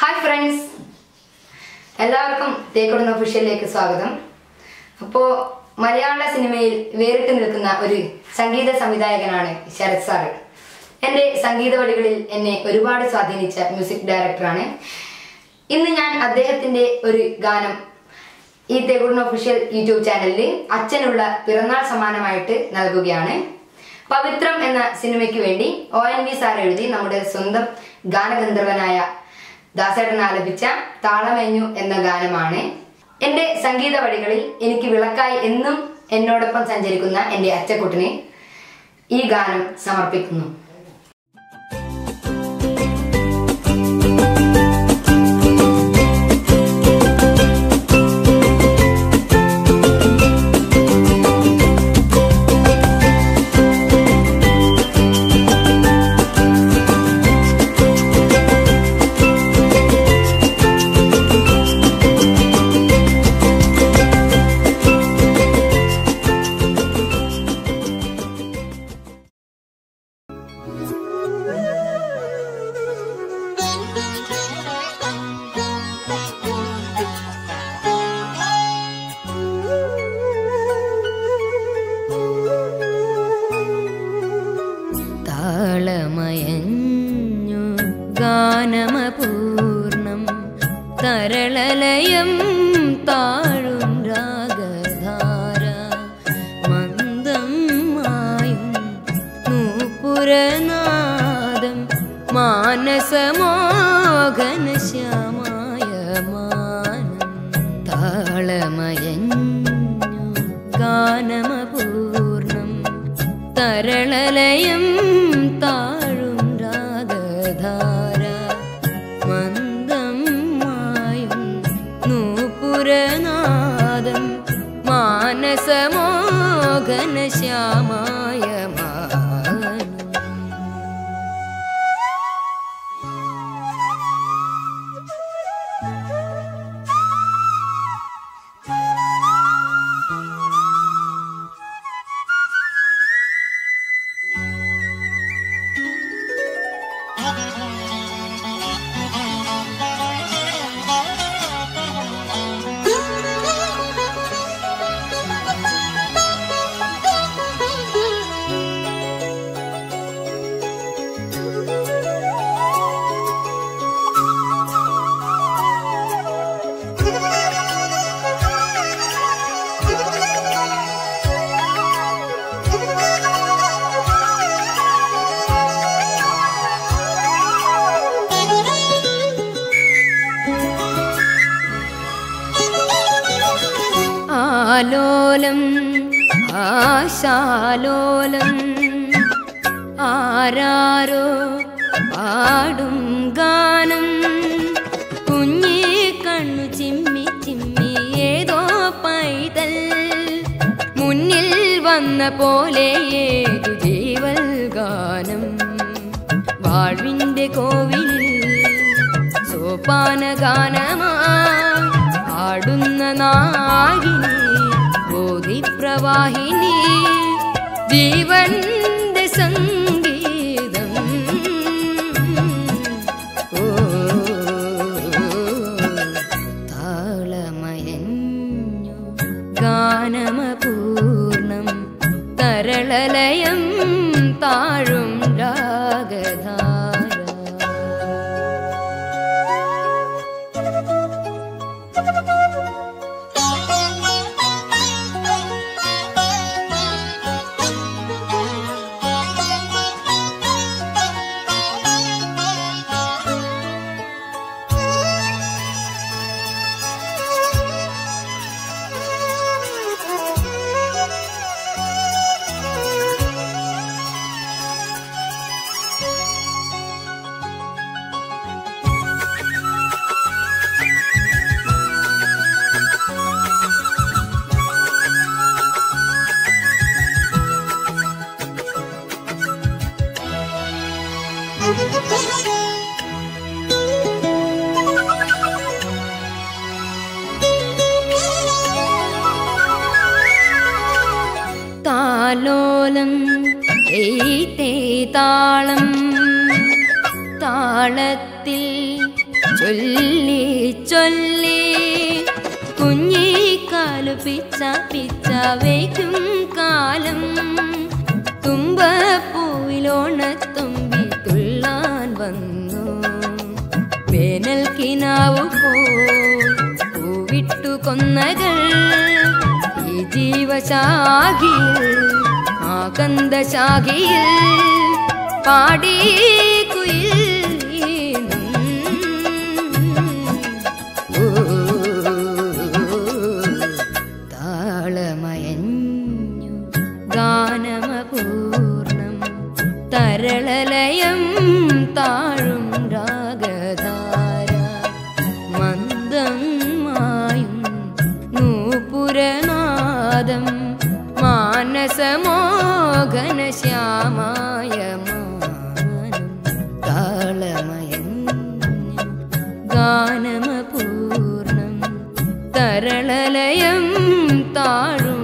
Hi friends എല്ലാവർക്കും തേക്കുടൻ ഒഫീഷ്യലിലേക്ക് സ്വാഗതം. അപ്പോൾ മലയാള സിനിമയിൽ വേറിട്ട് നിൽക്കുന്ന ഒരു സംഗീത സംവിധായകനാണ് ശരത് സാറ് എന്റെ സംഗീത വഴികളിൽ എന്നെ ഒരുപാട് സ്വാധീനിച്ച മ്യൂസിക് ഡയറക്ടറാണ് ഇന്ന് ഞാൻ അദ്ദേഹത്തിന്റെ ഒരു ഗാനം ഈ തേക്കുടൻ ഒഫീഷ്യൽ യൂട്യൂബ് ചാനലിൽ അച്ഛനുള്ള പിറന്നാൾ സമ്മാനമായിട്ട് നൽകുകയാണ്. പവിത്രം എന്ന സിനിമയ്ക്ക് വേണ്ടി ഒ എൻ വി സാർ എഴുതി നമ്മുടെ സ്വന്തം ഗാനഗന്ധർവനായ ദാസേട്ടൻ ആലപിച്ച താളമേഞ്ഞു എന്ന ഗാനമാണ്. എന്റെ സംഗീത വഴികളിൽ എനിക്ക് വിളക്കായി എന്നും എന്നോടൊപ്പം സഞ്ചരിക്കുന്ന എന്റെ അച്ചക്കുട്ടിന് ഈ ഗാനം സമർപ്പിക്കുന്നു. താളമയഞ്ഞു ഗാനമപൂർണം തരളലയം താഴും രാഗധാര മന്ദം മായും നൂപുരനാദം മാനസമോഹന ശ്യാമായ മാനം താളമയഞ്ഞു ഗാനമപൂർണം തരളലയം नादम् मानसमोघनश्याम। ആലോലം ആശാലോലം ആരാരോ പാടും ഗാനം. കുഞ്ഞി കണ്ണു ചിമ്മി ചിമ്മി ഏതോ പൈതൽ മുന്നിൽ വന്ന പോലെ ഏതു ജീവൽ ഗാനം. വാഴ്വിന്റെ കോവിലിൽ സോപാന ഗാനമാ ആടുന്ന നാഗിനി वाहिनी तालमयन् गानमपूर्णं करललयं ताळुं राग താലോലം താളം താളത്തിൽ ചൊല്ലി ചൊല്ലി കുഞ്ഞി കാലു പിച്ച പിച്ച വയ്ക്കും കാലം. തുമ്പ തുള്ളാൻ വന്നു. വേനൽ കിനാവു പൂവിട്ടു കൊന്നകൾ. ഈ ജീവശാഖിയിൽ ആകന്ദശാഖിയിൽ പാടി ശ്യാമായ മാനം താളമയഞ്ഞു ഗാനമപൂർണം തരളലയം താഴും രാഗധാര